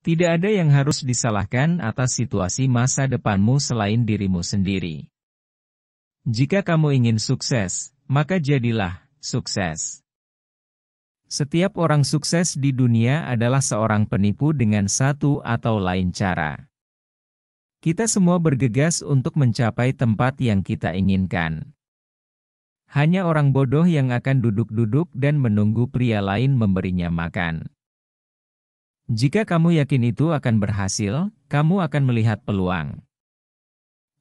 Tidak ada yang harus disalahkan atas situasi masa depanmu selain dirimu sendiri. Jika kamu ingin sukses, maka jadilah sukses. Setiap orang sukses di dunia adalah seorang penipu dengan satu atau lain cara. Kita semua bergegas untuk mencapai tempat yang kita inginkan. Hanya orang bodoh yang akan duduk-duduk dan menunggu pria lain memberinya makan. Jika kamu yakin itu akan berhasil, kamu akan melihat peluang.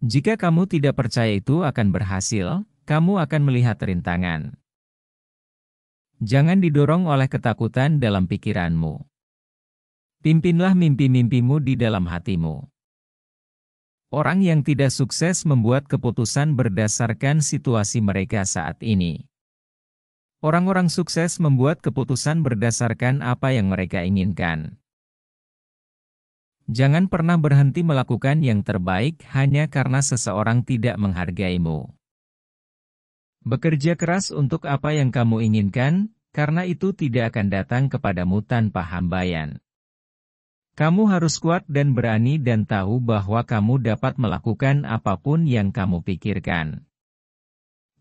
Jika kamu tidak percaya itu akan berhasil, kamu akan melihat rintangan. Jangan didorong oleh ketakutan dalam pikiranmu. Pimpinlah mimpi-mimpimu di dalam hatimu. Orang yang tidak sukses membuat keputusan berdasarkan situasi mereka saat ini. Orang-orang sukses membuat keputusan berdasarkan apa yang mereka inginkan. Jangan pernah berhenti melakukan yang terbaik hanya karena seseorang tidak menghargaimu. Bekerja keras untuk apa yang kamu inginkan, karena itu tidak akan datang kepadamu tanpa hambayan. Kamu harus kuat dan berani dan tahu bahwa kamu dapat melakukan apa pun yang kamu pikirkan.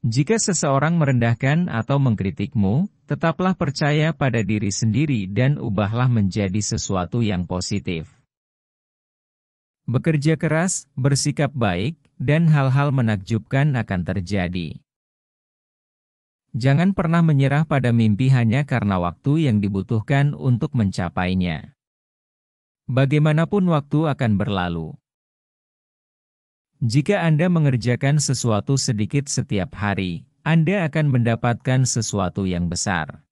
Jika seseorang merendahkan atau mengkritikmu, tetaplah percaya pada diri sendiri dan ubahlah menjadi sesuatu yang positif. Bekerja keras, bersikap baik, dan hal-hal menakjubkan akan terjadi. Jangan pernah menyerah pada mimpi hanya karena waktu yang dibutuhkan untuk mencapainya. Bagaimanapun waktu akan berlalu. Jika Anda mengerjakan sesuatu sedikit setiap hari, Anda akan mendapatkan sesuatu yang besar.